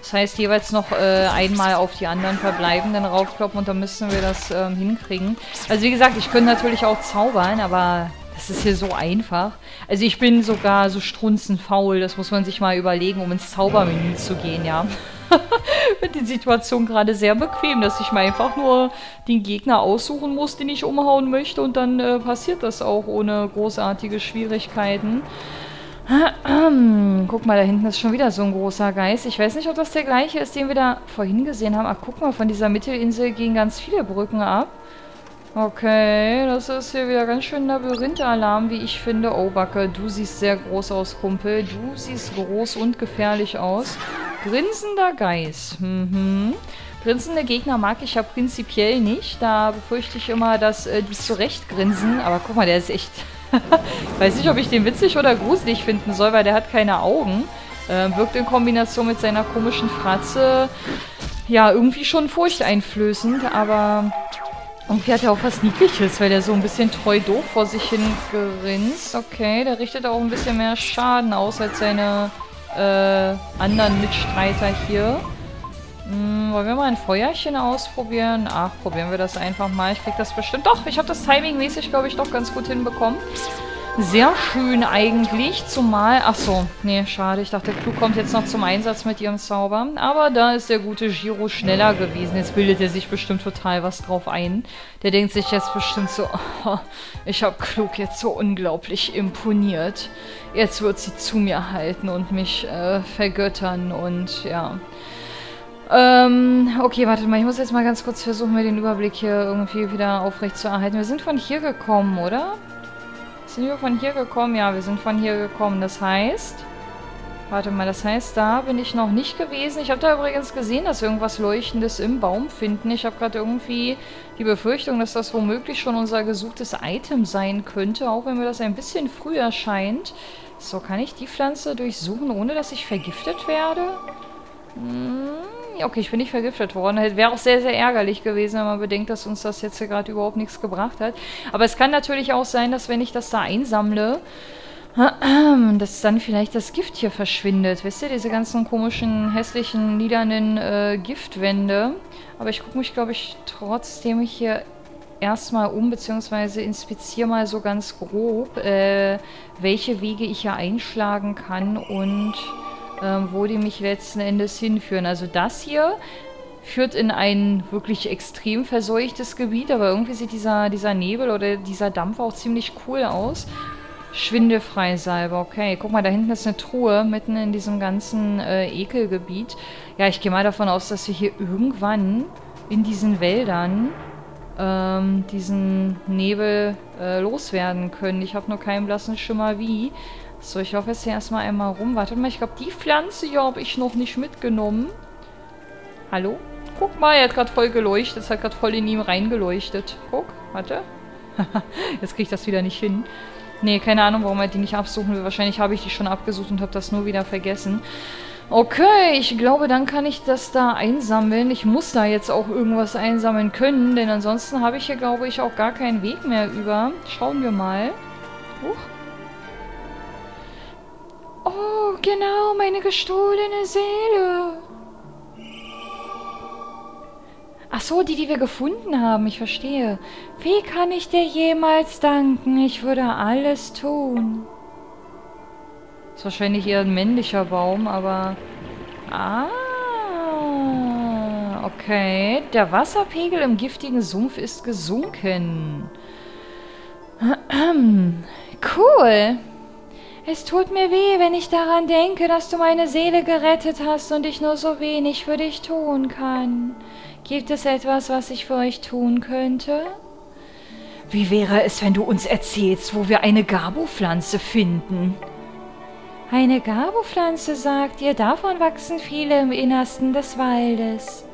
Das heißt, jeweils noch äh, einmal auf die anderen Verbleibenden raufkloppen und dann müssen wir das ähm, hinkriegen. Also wie gesagt, ich könnte natürlich auch zaubern, aber das ist hier so einfach. Also ich bin sogar so strunzenfaul, das muss man sich mal überlegen, um ins Zaubermenü zu gehen, ja. Mit die Situation gerade sehr bequem, dass ich mir einfach nur den Gegner aussuchen muss, den ich umhauen möchte und dann äh, passiert das auch ohne großartige Schwierigkeiten. Guck mal, da hinten ist schon wieder so ein großer Geist. Ich weiß nicht, ob das der gleiche ist, den wir da vorhin gesehen haben. Ach, guck mal, von dieser Mittelinsel gehen ganz viele Brücken ab. Okay, das ist hier wieder ganz schön Labyrinth-Alarm, wie ich finde. Oh, Backe, du siehst sehr groß aus, Kumpel. Du siehst groß und gefährlich aus. Grinsender Geist. Mhm. Grinsende Gegner mag ich ja prinzipiell nicht. Da befürchte ich immer, dass äh, die zurecht grinsen. Aber guck mal, der ist echt Weiß nicht, ob ich den witzig oder gruselig finden soll, weil der hat keine Augen. Äh, wirkt in Kombination mit seiner komischen Fratze ja irgendwie schon furchteinflößend, aber irgendwie hat er auch was Niedliches, weil der so ein bisschen treu doof vor sich hin grinst. Okay, der richtet auch ein bisschen mehr Schaden aus als seine äh, anderen Mitstreiter hier. Hm, wollen wir mal ein Feuerchen ausprobieren? Ach, probieren wir das einfach mal. Ich krieg das bestimmt... Doch, ich habe das timingmäßig, glaube ich, doch ganz gut hinbekommen. Sehr schön eigentlich, zumal... Ach so, nee, schade. Ich dachte, Clu kommt jetzt noch zum Einsatz mit ihrem Zauber. Aber da ist der gute Giro schneller gewesen. Jetzt bildet er sich bestimmt total was drauf ein. Der denkt sich jetzt bestimmt so, oh, ich habe Klug jetzt so unglaublich imponiert. Jetzt wird sie zu mir halten und mich äh, vergöttern und ja... Ähm, okay, warte mal, ich muss jetzt mal ganz kurz versuchen, mir den Überblick hier irgendwie wieder aufrecht zu erhalten. Wir sind von hier gekommen, oder? Sind wir von hier gekommen? Ja, wir sind von hier gekommen. Das heißt... Warte mal, das heißt, da bin ich noch nicht gewesen. Ich habe da übrigens gesehen, dass wir irgendwas Leuchtendes im Baum finden. Ich habe gerade irgendwie die Befürchtung, dass das womöglich schon unser gesuchtes Item sein könnte, auch wenn mir das ein bisschen früh erscheint. So, kann ich die Pflanze durchsuchen, ohne dass ich vergiftet werde? Hm, okay, ich bin nicht vergiftet worden. Wäre auch sehr, sehr ärgerlich gewesen, wenn man bedenkt, dass uns das jetzt gerade überhaupt nichts gebracht hat. Aber es kann natürlich auch sein, dass wenn ich das da einsammle, dass dann vielleicht das Gift hier verschwindet. Wisst ihr, diese ganzen komischen, hässlichen, lilanen äh, Giftwände. Aber ich gucke mich, glaube ich, trotzdem hier erstmal um, beziehungsweise inspiziere mal so ganz grob, äh, welche Wege ich hier einschlagen kann und äh, wo die mich letzten Endes hinführen. Also das hier führt in ein wirklich extrem verseuchtes Gebiet, aber irgendwie sieht dieser, dieser Nebel oder dieser Dampf auch ziemlich cool aus. Schwindelfrei Salbe, okay. Guck mal, da hinten ist eine Truhe, mitten in diesem ganzen äh, Ekelgebiet. Ja, ich gehe mal davon aus, dass wir hier irgendwann in diesen Wäldern ähm, diesen Nebel äh, loswerden können. Ich habe nur keinen blassen Schimmer wie. So, ich laufe jetzt hier erstmal einmal rum. Wartet mal, ich glaube, die Pflanze hier habe ich noch nicht mitgenommen. Hallo? Guck mal, er hat gerade voll geleuchtet. Es hat gerade voll in ihm reingeleuchtet. Guck, warte. jetzt kriege ich das wieder nicht hin. Nee, keine Ahnung, warum er die nicht absuchen will. Wahrscheinlich habe ich die schon abgesucht und habe das nur wieder vergessen. Okay, ich glaube, dann kann ich das da einsammeln. Ich muss da jetzt auch irgendwas einsammeln können, denn ansonsten habe ich hier, glaube ich, auch gar keinen Weg mehr über. Schauen wir mal. Huch. Oh, genau, meine gestohlene Seele. Ach so, die, die wir gefunden haben. Ich verstehe. Wie kann ich dir jemals danken? Ich würde alles tun. Ist wahrscheinlich eher ein männlicher Baum, aber... Ah, okay. Der Wasserpegel im giftigen Sumpf ist gesunken. Cool. Es tut mir weh, wenn ich daran denke, dass du meine Seele gerettet hast und ich nur so wenig für dich tun kann. Gibt es etwas, was ich für euch tun könnte? Wie wäre es, wenn du uns erzählst, wo wir eine Gabo-Pflanze finden? Eine Gabo-Pflanze, sagt ihr, davon wachsen viele im Innersten des Waldes.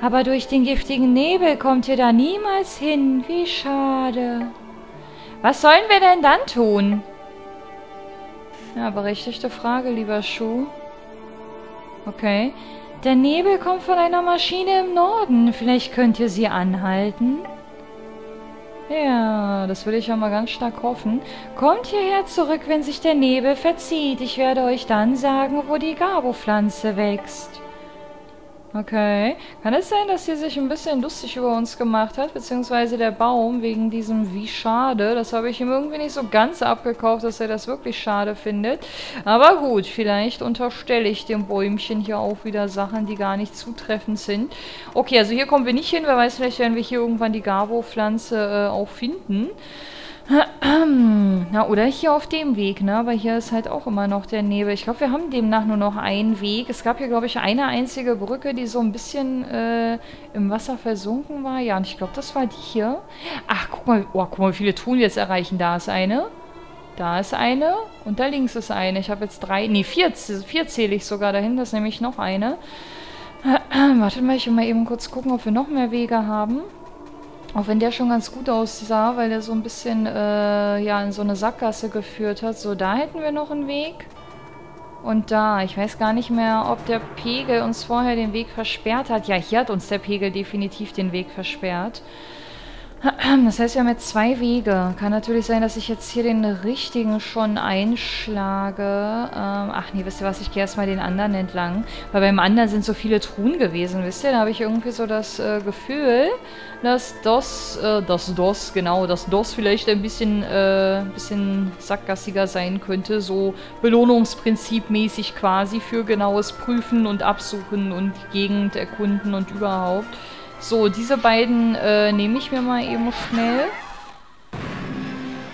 Aber durch den giftigen Nebel kommt ihr da niemals hin. Wie schade. Was sollen wir denn dann tun? Ja, berechtigte Frage, lieber Schuh. Okay. Der Nebel kommt von einer Maschine im Norden. Vielleicht könnt ihr sie anhalten? Ja, das will ich ja mal ganz stark hoffen. Kommt hierher zurück, wenn sich der Nebel verzieht. Ich werde euch dann sagen, wo die Gabo-Pflanze wächst. Okay. Kann es sein, dass sie sich ein bisschen lustig über uns gemacht hat? Beziehungsweise der Baum wegen diesem wie schade. Das habe ich ihm irgendwie nicht so ganz abgekauft, dass er das wirklich schade findet. Aber gut, vielleicht unterstelle ich dem Bäumchen hier auch wieder Sachen, die gar nicht zutreffend sind. Okay, also hier kommen wir nicht hin. Wer weiß, vielleicht werden wir hier irgendwann die Gabo-Pflanze äh, auch finden. Ja, oder hier auf dem Weg, ne? Aber hier ist halt auch immer noch der Nebel. Ich glaube, wir haben demnach nur noch einen Weg. Es gab hier, glaube ich, eine einzige Brücke, die so ein bisschen äh, im Wasser versunken war. Ja, und ich glaube, das war die hier. Ach, guck mal. Oh, guck mal, wie viele Touren wir jetzt erreichen. Da ist eine. Da ist eine. Und da links ist eine. Ich habe jetzt drei. Nee, vier, vier zähle ich sogar dahin. Das ist nämlich noch eine. Wartet mal, ich will mal eben kurz gucken, ob wir noch mehr Wege haben. Auch wenn der schon ganz gut aussah, weil der so ein bisschen äh, ja, in so eine Sackgasse geführt hat. So, da hätten wir noch einen Weg. Und da, ich weiß gar nicht mehr, ob der Pegel uns vorher den Weg versperrt hat. Ja, hier hat uns der Pegel definitiv den Weg versperrt. Das heißt, wir haben jetzt zwei Wege. Kann natürlich sein, dass ich jetzt hier den richtigen schon einschlage. Ähm, ach nee, wisst ihr was? Ich gehe erstmal den anderen entlang. Weil beim anderen sind so viele Truhen gewesen, wisst ihr? Da habe ich irgendwie so das äh, Gefühl, dass DOS, äh, das DOS, genau, dass DOS vielleicht ein bisschen, äh, bisschen sackgassiger sein könnte. So Belohnungsprinzipmäßig quasi für genaues Prüfen und Absuchen und Gegend erkunden und überhaupt. So, diese beiden äh, nehme ich mir mal eben schnell.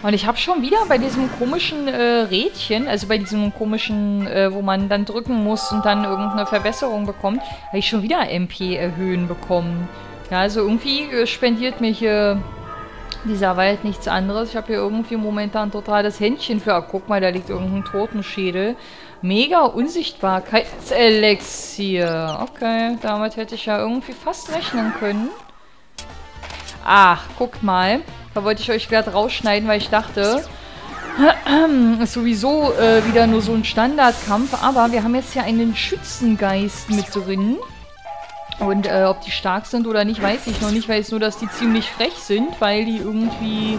Und ich habe schon wieder bei diesem komischen äh, Rädchen, also bei diesem komischen, äh, wo man dann drücken muss und dann irgendeine Verbesserung bekommt, habe ich schon wieder MP erhöhen bekommen. Ja, also irgendwie äh, spendiert mir hier dieser Wald nichts anderes. Ich habe hier irgendwie momentan total das Händchen für... Ah, guck mal, da liegt irgendein Totenschädel. Mega Unsichtbarkeitselixier. Okay, damit hätte ich ja irgendwie fast rechnen können. Ach, guckt mal. Da wollte ich euch gerade rausschneiden, weil ich dachte, ist sowieso äh, wieder nur so ein Standardkampf. Aber wir haben jetzt hier einen Schützengeist mit drin. Und äh, ob die stark sind oder nicht, weiß ich noch nicht. Weiß nur, dass die ziemlich frech sind, weil die irgendwie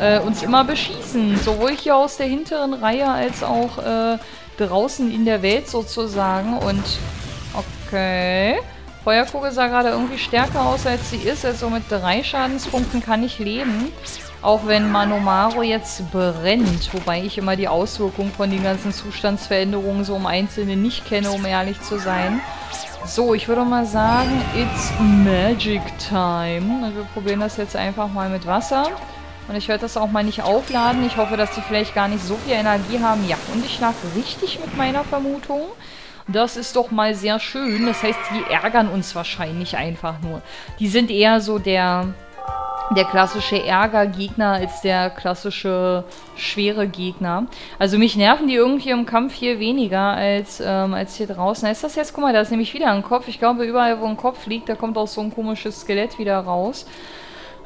äh, uns immer beschießen. Sowohl hier aus der hinteren Reihe als auch äh, draußen in der Welt sozusagen. Und okay. Feuerkugel sah gerade irgendwie stärker aus, als sie ist. Also mit drei Schadenspunkten kann ich leben. Auch wenn Manomaro jetzt brennt. Wobei ich immer die Auswirkungen von den ganzen Zustandsveränderungen so im Einzelnen nicht kenne, um ehrlich zu sein. So, ich würde mal sagen, it's Magic Time. Wir probieren das jetzt einfach mal mit Wasser. Und ich werde das auch mal nicht aufladen. Ich hoffe, dass die vielleicht gar nicht so viel Energie haben. Ja, und ich lag richtig mit meiner Vermutung. Das ist doch mal sehr schön. Das heißt, die ärgern uns wahrscheinlich einfach nur. Die sind eher so der, der klassische Ärgergegner als der klassische schwere Gegner. Also mich nerven die irgendwie im Kampf hier weniger als, ähm, als hier draußen. Ist das jetzt, guck mal, da ist nämlich wieder ein Kopf. Ich glaube, überall, wo ein Kopf liegt, da kommt auch so ein komisches Skelett wieder raus.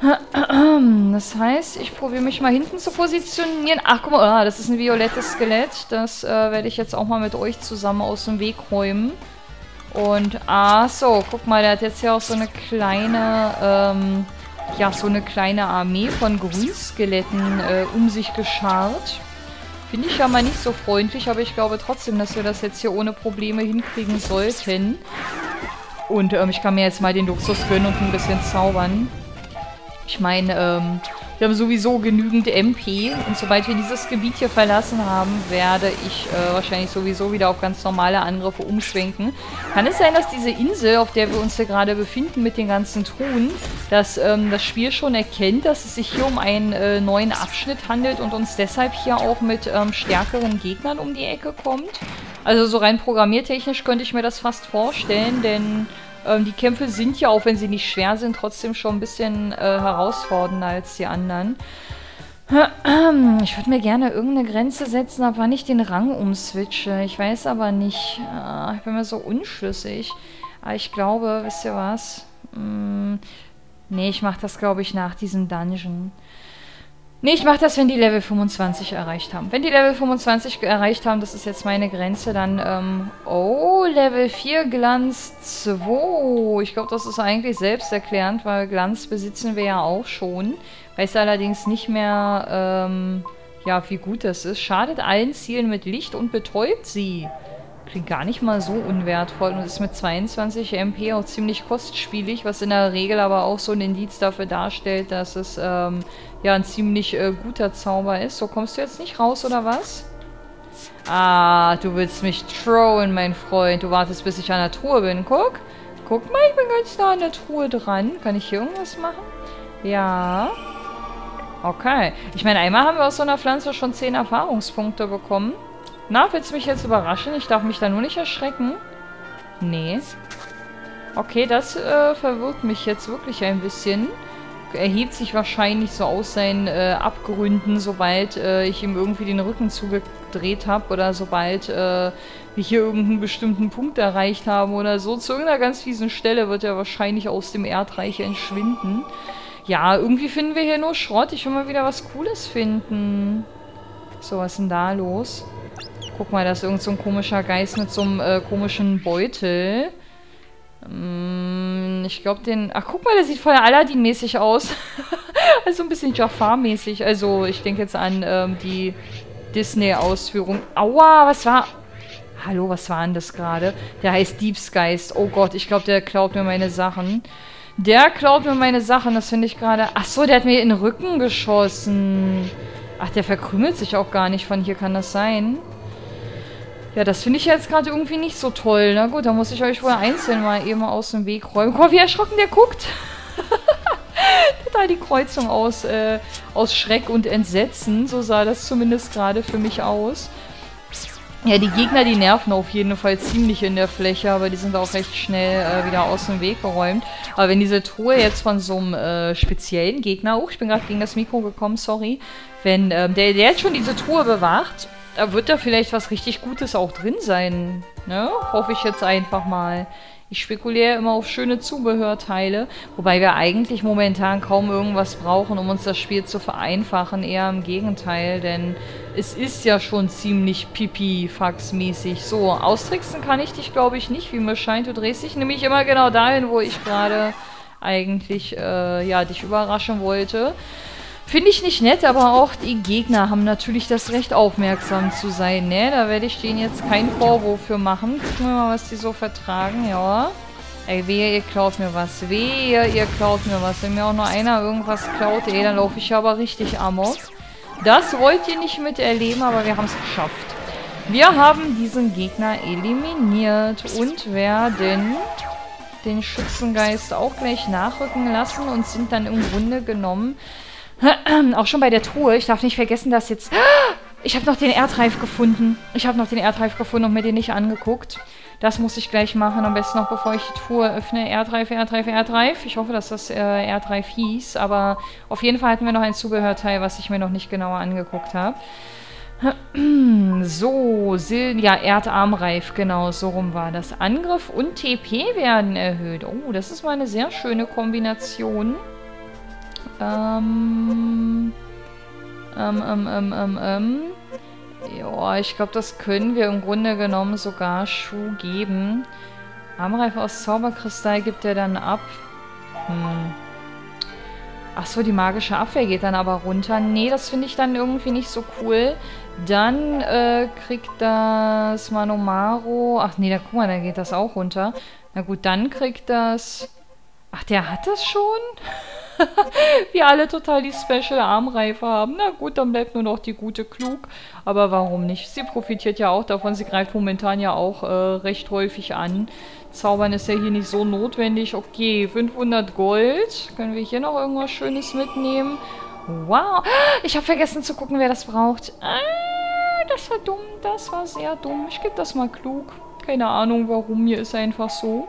Das heißt, ich probiere mich mal hinten zu positionieren. Ach, guck mal, ah, das ist ein violettes Skelett. Das äh, werde ich jetzt auch mal mit euch zusammen aus dem Weg räumen. Und, ah, so, guck mal, der hat jetzt hier auch so eine kleine, ähm, ja, so eine kleine Armee von Grünskeletten äh, um sich geschart. Finde ich ja mal nicht so freundlich, aber ich glaube trotzdem, dass wir das jetzt hier ohne Probleme hinkriegen sollten. Und ähm, ich kann mir jetzt mal den Luxus gönnen und ein bisschen zaubern. Ich meine, ähm, wir haben sowieso genügend MP und sobald wir dieses Gebiet hier verlassen haben, werde ich äh, wahrscheinlich sowieso wieder auf ganz normale Angriffe umschwenken. Kann es sein, dass diese Insel, auf der wir uns hier gerade befinden mit den ganzen Truhen, dass ähm, das Spiel schon erkennt, dass es sich hier um einen äh, neuen Abschnitt handelt und uns deshalb hier auch mit ähm, stärkeren Gegnern um die Ecke kommt? Also so rein programmiertechnisch könnte ich mir das fast vorstellen, denn ähm, die Kämpfe sind ja, auch wenn sie nicht schwer sind, trotzdem schon ein bisschen äh, herausfordernder als die anderen. Ich würde mir gerne irgendeine Grenze setzen, ab wann ich den Rang umswitche. Ich weiß aber nicht. Äh, ich bin mir so unschlüssig. Aber ich glaube, wisst ihr was? Hm, nee, ich mache das, glaube ich, nach diesem Dungeon. Nee, ich mache das, wenn die Level 25 erreicht haben. Wenn die Level 25 erreicht haben, das ist jetzt meine Grenze, dann, ähm, oh, Level 4 Glanz 2. Ich glaube, das ist eigentlich selbsterklärend, weil Glanz besitzen wir ja auch schon. Weiß allerdings nicht mehr, ähm, ja, wie gut das ist. Schadet allen Zielen mit Licht und betäubt sie. Klingt gar nicht mal so unwertvoll und ist mit 22 MP auch ziemlich kostspielig, was in der Regel aber auch so ein Indiz dafür darstellt, dass es ähm, ja ein ziemlich äh, guter Zauber ist. So, kommst du jetzt nicht raus, oder was? Ah, du willst mich throwen, mein Freund. Du wartest, bis ich an der Truhe bin. Guck. Guck mal, ich bin ganz nah an der Truhe dran. Kann ich hier irgendwas machen? Ja. Okay. Ich meine, einmal haben wir aus so einer Pflanze schon 10 Erfahrungspunkte bekommen. Na, willst du mich jetzt überraschen? Ich darf mich da nur nicht erschrecken. Nee. Okay, das äh, verwirrt mich jetzt wirklich ein bisschen. Erhebt sich wahrscheinlich so aus seinen äh, Abgründen, sobald äh, ich ihm irgendwie den Rücken zugedreht habe oder sobald äh, wir hier irgendeinen bestimmten Punkt erreicht haben oder so. Zu irgendeiner ganz fiesen Stelle wird er wahrscheinlich aus dem Erdreich entschwinden. Ja, irgendwie finden wir hier nur Schrott. Ich will mal wieder was Cooles finden. So, was ist denn da los? Guck mal, da ist irgend so ein komischer Geist mit so einem äh, komischen Beutel. Mm, ich glaube, den... Ach, guck mal, der sieht voll Aladdin-mäßig aus. also ein bisschen Jafar-mäßig. Also, ich denke jetzt an ähm, die Disney-Ausführung. Aua, was war... Hallo, was war denn das gerade? Der heißt Diebsgeist. Oh Gott, ich glaube, der klaut mir meine Sachen. Der klaut mir meine Sachen, das finde ich gerade... Ach so, der hat mir in den Rücken geschossen. Ach, der verkrümelt sich auch gar nicht von hier, kann das sein? Ja, das finde ich jetzt gerade irgendwie nicht so toll. Na gut, da muss ich euch wohl einzeln mal eben aus dem Weg räumen. Guck mal, wie erschrocken der guckt. da die Kreuzung aus, äh, aus Schreck und Entsetzen. So sah das zumindest gerade für mich aus. Ja, die Gegner, die nerven auf jeden Fall ziemlich in der Fläche, aber die sind auch recht schnell äh, wieder aus dem Weg geräumt. Aber wenn diese Truhe jetzt von so einem äh, speziellen Gegner, oh, ich bin gerade gegen das Mikro gekommen, sorry, wenn ähm, der, der jetzt schon diese Truhe bewacht da wird da vielleicht was richtig Gutes auch drin sein. Ne? Hoffe ich jetzt einfach mal. Ich spekuliere immer auf schöne Zubehörteile, wobei wir eigentlich momentan kaum irgendwas brauchen, um uns das Spiel zu vereinfachen. Eher im Gegenteil, denn es ist ja schon ziemlich pipi-fax-mäßig. So, austricksen kann ich dich, glaube ich, nicht, wie mir scheint. Du drehst dich nämlich immer genau dahin, wo ich gerade eigentlich, äh, ja, dich überraschen wollte. Finde ich nicht nett, aber auch die Gegner haben natürlich das Recht, aufmerksam zu sein, ne? Da werde ich denen jetzt keinen Vorwurf für machen. Gucken wir mal, was die so vertragen, ja. Ey, wehe, ihr klaut mir was. Wehe, ihr klaut mir was. Wenn mir auch nur einer irgendwas klaut, ey, dann laufe ich aber richtig amok. Das wollt ihr nicht miterleben, aber wir haben es geschafft. Wir haben diesen Gegner eliminiert und werden den Schützengeist auch gleich nachrücken lassen und sind dann im Grunde genommen auch schon bei der Truhe. Ich darf nicht vergessen, dass jetzt... Ich habe noch den Erdreif gefunden. Ich habe noch den Erdreif gefunden und mir den nicht angeguckt. Das muss ich gleich machen. Am besten noch, bevor ich die Truhe öffne. Erdreif, Erdreif, Erdreif. Ich hoffe, dass das äh, Erdreif hieß. Aber auf jeden Fall hatten wir noch ein Zubehörteil, was ich mir noch nicht genauer angeguckt habe. So, Sil ja, Erdarmreif, genau, so rum war das. Angriff und TP werden erhöht. Oh, das ist mal eine sehr schöne Kombination. Ähm, ähm, ähm, ähm, ähm, ähm. Ja, ich glaube, das können wir im Grunde genommen sogar Schuh geben. Armreif aus Zauberkristall gibt er dann ab. Hm. Achso, die magische Abwehr geht dann aber runter. Nee, das finde ich dann irgendwie nicht so cool. Dann äh, kriegt das Manomaro... Ach nee, da guck mal, da geht das auch runter. Na gut, dann kriegt das... Ach, der hat das schon? Wir alle total die Special Armreife haben. Na gut, dann bleibt nur noch die gute Klug. Aber warum nicht? Sie profitiert ja auch davon. Sie greift momentan ja auch äh, recht häufig an. Zaubern ist ja hier nicht so notwendig. Okay, 500 Gold. Können wir hier noch irgendwas Schönes mitnehmen? Wow. Ich habe vergessen zu gucken, wer das braucht. Ah, das war dumm. Das war sehr dumm. Ich gebe das mal klug. Keine Ahnung warum. Mir ist einfach so.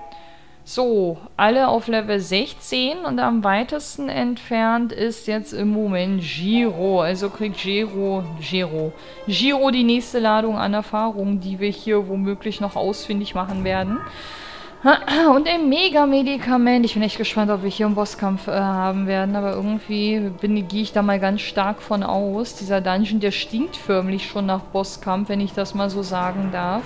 So, alle auf Level 16 und am weitesten entfernt ist jetzt im Moment Giro. Also kriegt Giro, Giro, Giro die nächste Ladung an Erfahrung, die wir hier womöglich noch ausfindig machen werden. Und ein Mega-Medikament. Ich bin echt gespannt, ob wir hier einen Bosskampf äh, haben werden, aber irgendwie gehe ich da mal ganz stark von aus. Dieser Dungeon, der stinkt förmlich schon nach Bosskampf, wenn ich das mal so sagen darf.